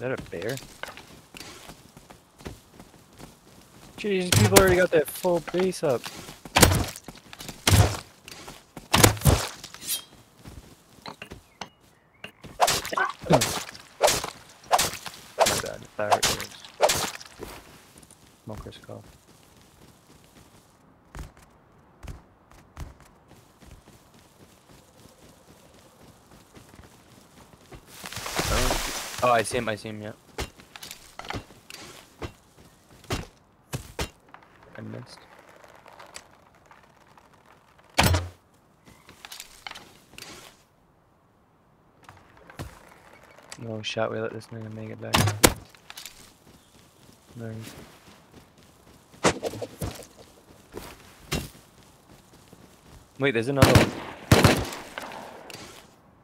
that a bear? Jeez, people already got that full base up. My bad, that hurt yours. Smoker's skull. Oh, I see him, I see him, yeah. I missed. No shot, we let this nigga make it back. Nice. Wait, there's another one.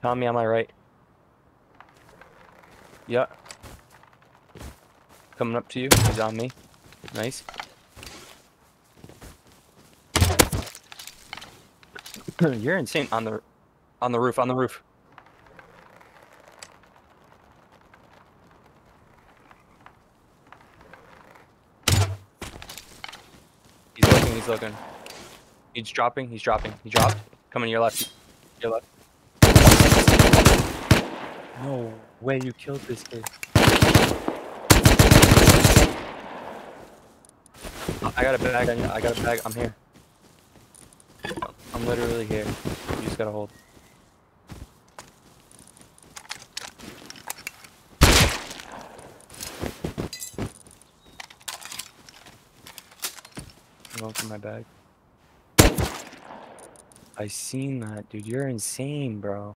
Tommy on my right. Yeah. Coming up to you. He's on me. Nice. You're insane on the on the roof, on the roof. He's looking, he's looking. He's dropping, he's dropping. He dropped. Coming to your left. Your left. No way you killed this kid. I got a bag. I got a bag. I'm here. I'm literally here. You just gotta hold. I'm going for my bag. I seen that, dude. You're insane, bro.